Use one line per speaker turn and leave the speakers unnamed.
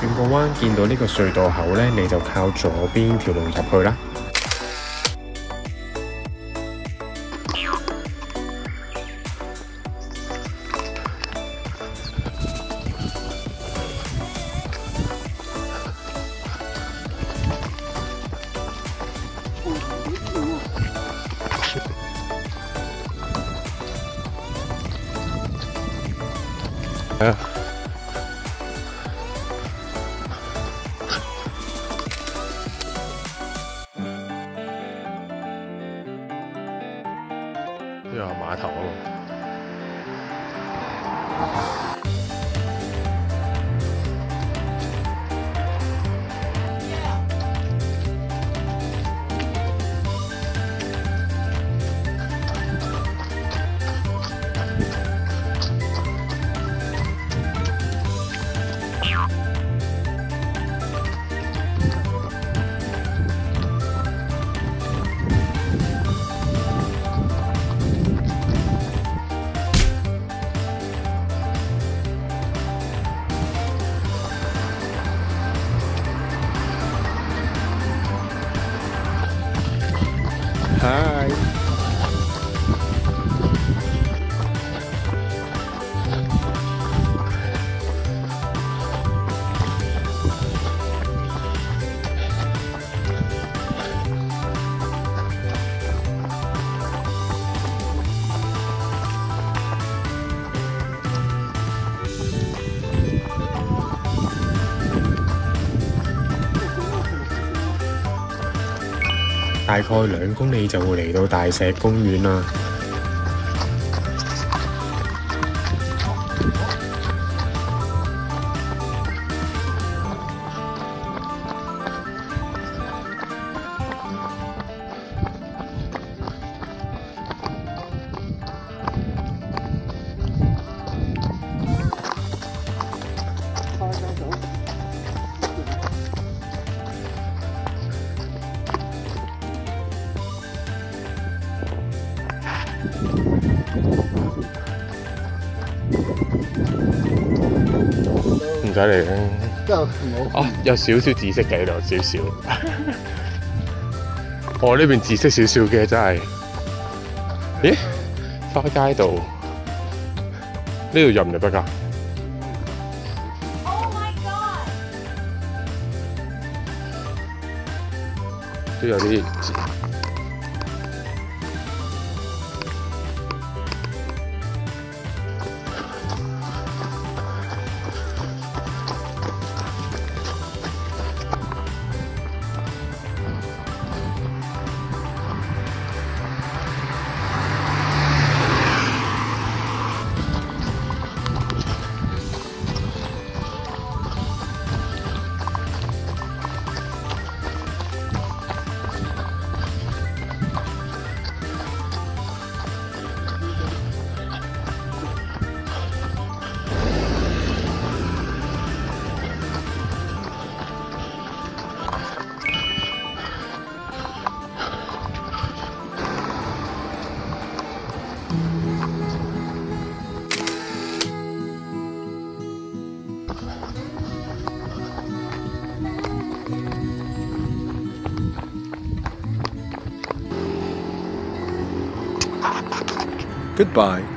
轉個彎見到呢個隧道口呢，你就靠左邊條路入去啦。呢個碼頭啊。，Hi。大概两公里就会嚟到大石公园啦。唔使嚟啦。啊，有少少紫色嘅喺度，少少。我 呢邊紫色少少嘅真係。咦？花街道呢度入唔入得㗎
？Oh my god！
都有啲 Goodbye.